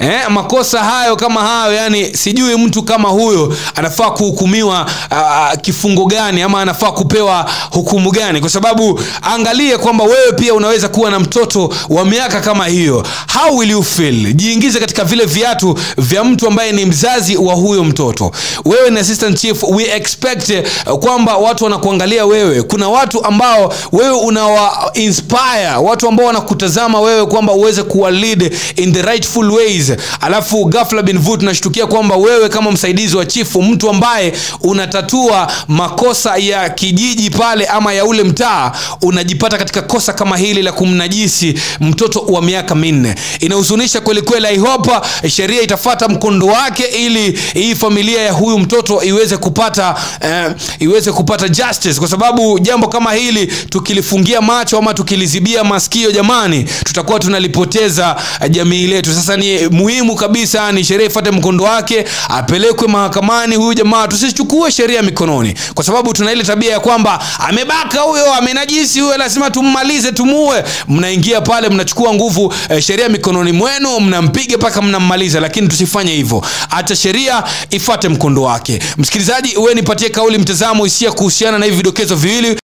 eh, makosa hayo kama hayo yani sijui mtu kama huyo anafaa kuhukumiwa uh, kifungo gani ama anafaa kupewa hukumu gani. Kwa sababu angalie kwamba wewe pia unaweza kuwa na mtoto wa miaka kama hiyo. How will you feel? Jiingize katika vile viatu vya mtu ambaye ni mzazi wa huyo mtoto. Wewe ni assistant chief we expect eh, kwamba watu wanakuangalia wewe. Kuna watu ambao wewe unawa inspire watu ambao wanakutazama wewe kwamba uweze kuwa lead in the rightful ways alafu ghafla bin vu tunashtukia kwamba wewe kama msaidizi wa chifu mtu ambaye unatatua makosa ya kijiji pale ama ya ule mtaa unajipata katika kosa kama hili la kumnajisi mtoto wa miaka minne. Inahuzunisha kwelikweli aihopa hope sheria itafata mkondo wake ili hii familia ya huyu mtoto iweze kupata eh, iweze kupata justice. Kwa sababu jambo kama hili tukilifungia macho ama tukilizibia masikio jamani tutakuwa tunalipoteza eh, jamii letu. Sasa ni muhimu kabisa ni sheria ifuate mkondo wake apelekwe mahakamani huyu jamaa. Tusichukue sheria mikononi kwa sababu tuna ile tabia ya kwamba amebaka huyo amenajisi huyo lazima tummalize tumuue mnaingia pale mnachukua nguvu eh, sheria mikononi mwenu mnampiga mpaka mnammaliza lakini tusifanye hivyo. Acha sheria ifuate mkondo wake. Msikilizaji wewe nipatie kauli mtazamo hisia kuhusiana na hivi vidokezo viwili